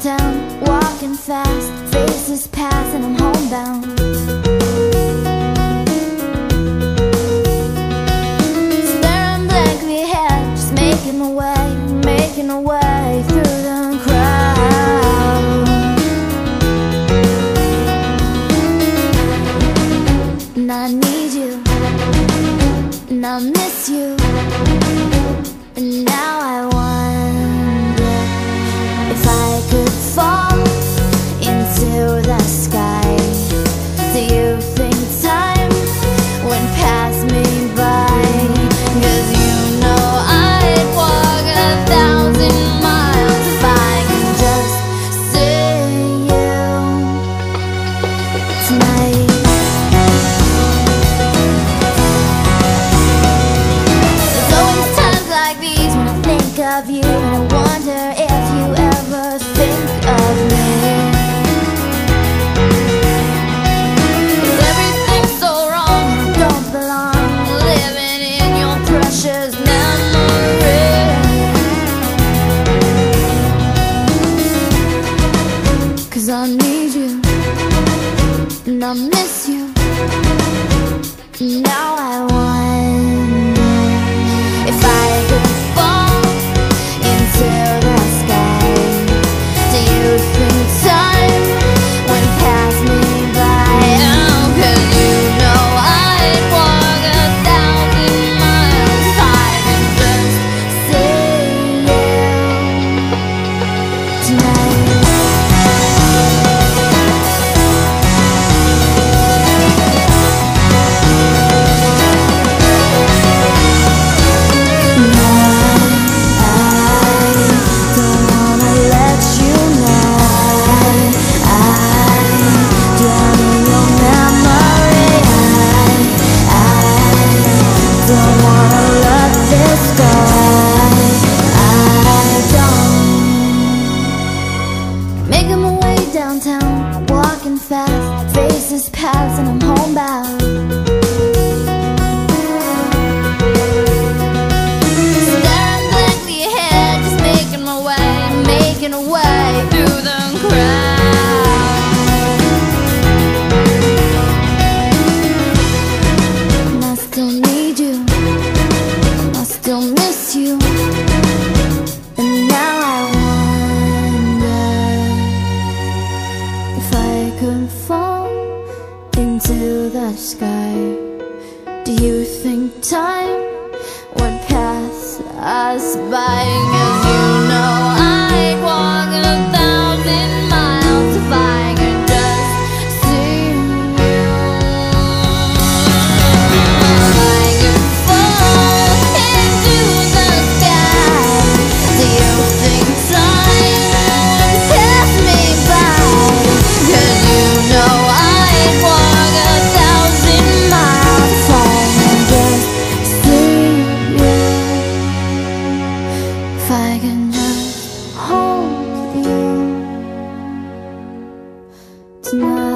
downtown, walking fast Faces pass and I'm homebound of you And I wonder if you ever think of me. Everything's so wrong. I don't belong. Living in your precious memory. Cause I need you And I miss you. Now I wonder fast, faces pass, and I'm homebound. Staring blankly ahead, just making my way, making way through the crowd. And I still need you, I still miss you. Could fall into the sky. Do you think time would pass us by? Tonight.